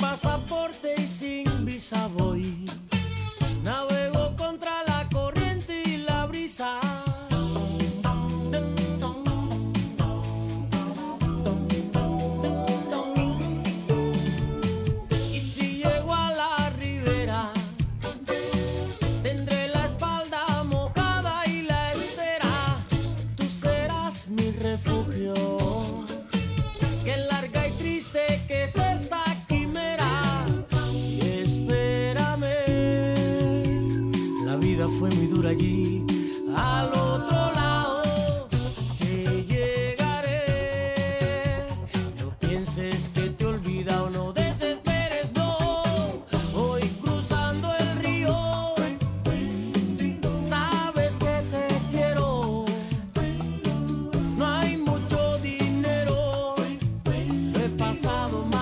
pasaporte y sin visa navego contra la corriente y la brisa. Y si llego a la ribera, Tendré la espalda mojada y la estera. Tú serás mi refugio. Qué larga y triste que es esta allí, al otro lado, que llegaré. No pienses que te he olvidado, no desesperes, no. Hoy cruzando el río, sabes que te quiero. No hay mucho dinero, he pasado mal.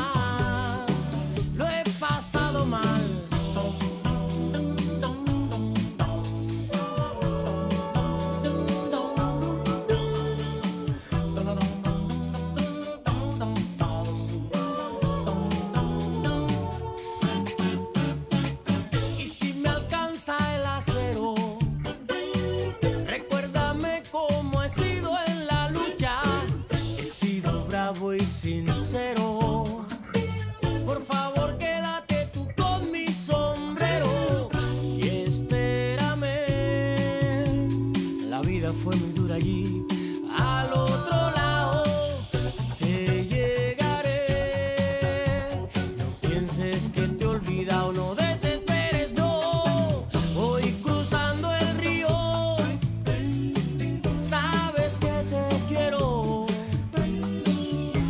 te olvida o no desesperes, no. Voy cruzando el río, sabes que te quiero.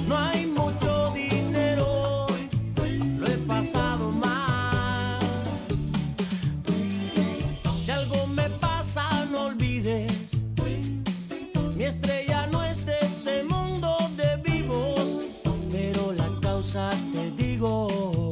No hay mucho dinero, lo he pasado mal. Si algo me pasa, no olvides. Mi estrella no es de este mundo de vivos, pero la causa te digo.